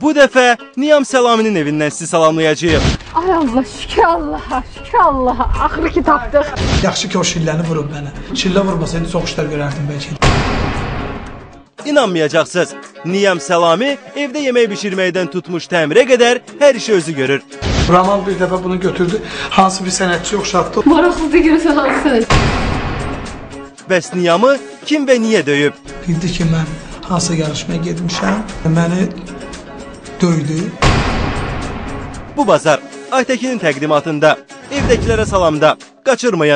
Bu dəfə Niyam Səlaminin evindən sizi salamlayacağıq. Ay Allah, şükür Allaha, şükür Allaha. Axırı ki tapdıq. Yaxşı ki o şilləni vurub mənə. Şillə vurmasaydı çox işlər görərdim bəlkə. İnanmayacaqsınız. Niyam Səlami evdə yemək bişirməkdən tutmuş təmirə qədər hər işi özü görür. Ramal bir dəfə bunu götürdü, hansı bir sənətçi oxşatdı. Maraqlıdır görəsən hansınız? Bəs Niyamı kim və niyə döyüb? Bildi ki, mən hansı yarışmaya getmişəm, məni döydü. Bu bazar Aytəkinin təqdimatında evdəkilərə salamda. Qaçırmayın.